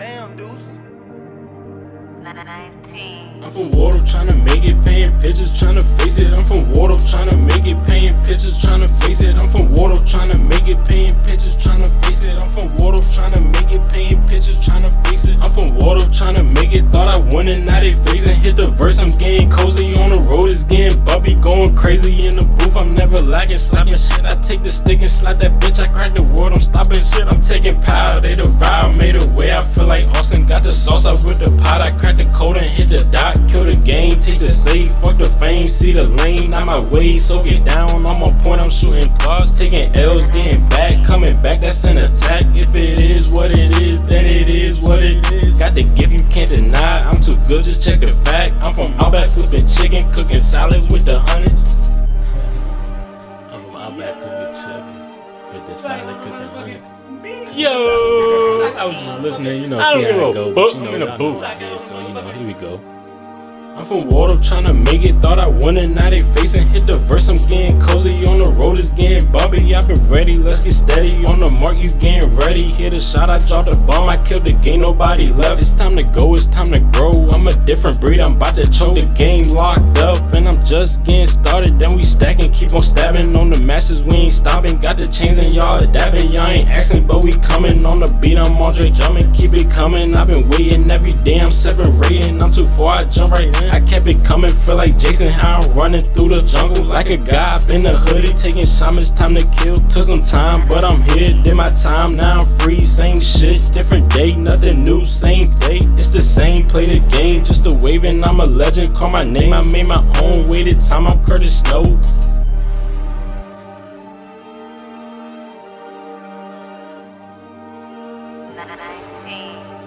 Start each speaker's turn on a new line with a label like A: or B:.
A: up, Deuce?
B: 19.
C: I'm from Wardle tryna make it, paint pictures, tryna face it. I'm from Wardle tryna make it, paint pictures, tryna face it. I'm from Wardle tryna make it, paint pictures, tryna face it. I'm from Wardle tryna make it, paint pictures, tryna face it. I'm from Wardle tryna make it, thought I won it, now they facing. Hit the verse, I'm getting cozy on the road, it's getting bumpy, going crazy in the booth. I'm never lacking, slapping shit. I take the stick and slap that bitch. I crack the world, I'm stopping shit. I'm taking power, they the vibe, made a way. I feel like Austin got the sauce up with the pot. I crack the code and hit the dot, kill the game, take the safe, fuck the fame, see the lane, not my way, so get down, I'm on point, I'm shooting guards, taking L's, getting back, coming back, that's an attack, if it is what it is, then it is what it is, got the gift you can't deny, I'm too good, just check the fact, I'm from Outback flipping chicken, cooking salad with the honeys. I'm from Outback cooking chicken with the salad cooking honeys. Yo, I was just listening, you know,
D: I don't
C: see
D: give a
C: it
D: fuck.
C: You know,
D: I'm in a booth.
C: know so you know, here we go. I'm from Wardle tryna make it, thought I won it, now they facing, hit the verse, I'm getting cozy, on the road it's getting bumpy, I've been ready, let's get steady, on the mark you getting ready, hit a shot, I dropped the bomb, I killed the game, nobody left, it's time to go, it's time to grow, I'm a different breed, I'm about to choke the game locked up, and I'm just getting started, then we stacking, keep on stabbing on the masses, we ain't stopping, got the chains and y'all dabbing, y'all ain't asking, but we coming on the beat, I'm Andre jumping, keep it coming, I've been waiting every day, I'm separating, I'm too far, I jump right in. I kept it coming, feel like Jason how I'm running through the jungle like a guy. Up in the hoodie, taking time, it's time to kill. Took some time, but I'm here, did my time, now I'm free, same shit, different day, nothing new, same day, it's the same, play the game, just a waving, I'm a legend, call my name, I made my own weighted time, I'm Curtis Snow.
B: Nineteen.